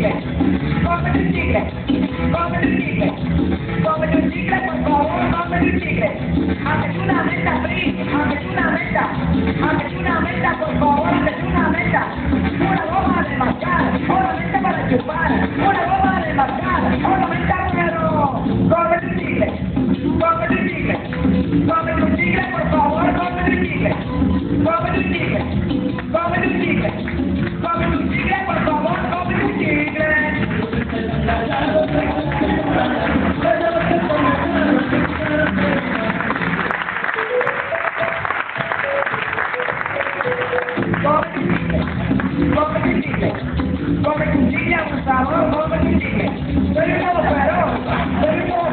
chicle, cómete un chicle, cómete un chicle, cómete un chicle, por favor, cómete un chicle. Hazte una meta, Pri, hazte una meta, hazte una meta, por favor, hazte una meta. Una bomba de marcar, una meta para chupar, una bomba de marcar, una meta, pero cómete un chicle, cómete un chicle, cómete come tu come tu chicle, por favor, come tu chicle. Soy un lobo feroz, soy un lobo.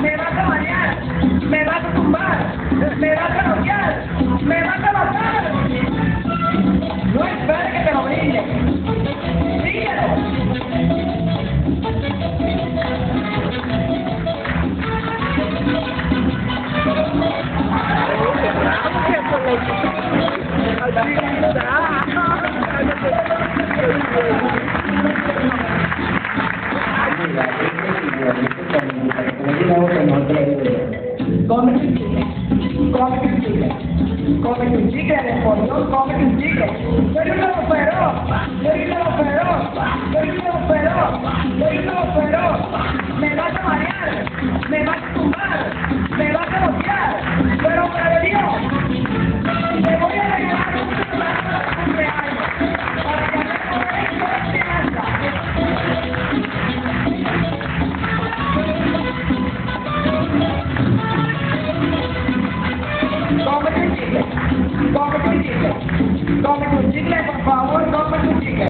Me vas a bañar, me vas a tumbar, me Come tu chica, come tu come tu come tu chica, government government ಸಿಗಲೇ ಪಾಪ ಅವ್ರು ಗೌರ್ಮೆಂಟ್ ಸಿಗಲೇ